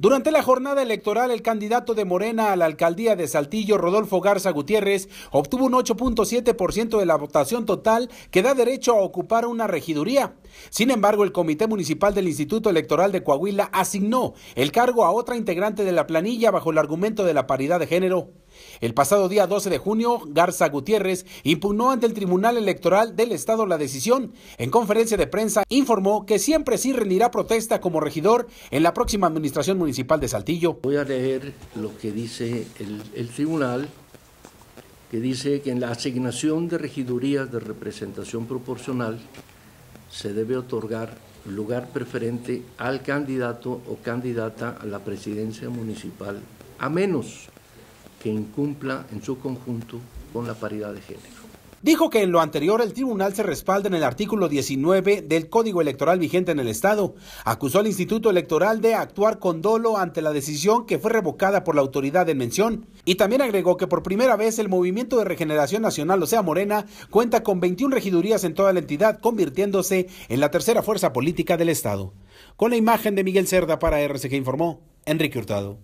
Durante la jornada electoral, el candidato de Morena a la alcaldía de Saltillo, Rodolfo Garza Gutiérrez, obtuvo un 8.7% de la votación total que da derecho a ocupar una regiduría. Sin embargo, el Comité Municipal del Instituto Electoral de Coahuila asignó el cargo a otra integrante de la planilla bajo el argumento de la paridad de género. El pasado día 12 de junio, Garza Gutiérrez impugnó ante el Tribunal Electoral del Estado la decisión. En conferencia de prensa informó que siempre sí rendirá protesta como regidor en la próxima administración municipal de Saltillo. Voy a leer lo que dice el, tribunal, que dice que en la asignación de regidurías de representación proporcional se debe otorgar lugar preferente al candidato o candidata a la presidencia municipal, a menos que incumpla en su conjunto con la paridad de género. Dijo que en lo anterior el tribunal se respalda en el artículo 19 del Código Electoral vigente en el Estado. Acusó al Instituto Electoral de actuar con dolo ante la decisión que fue revocada por la autoridad en mención. Y también agregó que por primera vez el Movimiento de Regeneración Nacional, o sea Morena, cuenta con 21 regidurías en toda la entidad, convirtiéndose en la tercera fuerza política del Estado. Con la imagen de Miguel Cerda para RCG informó Enrique Hurtado.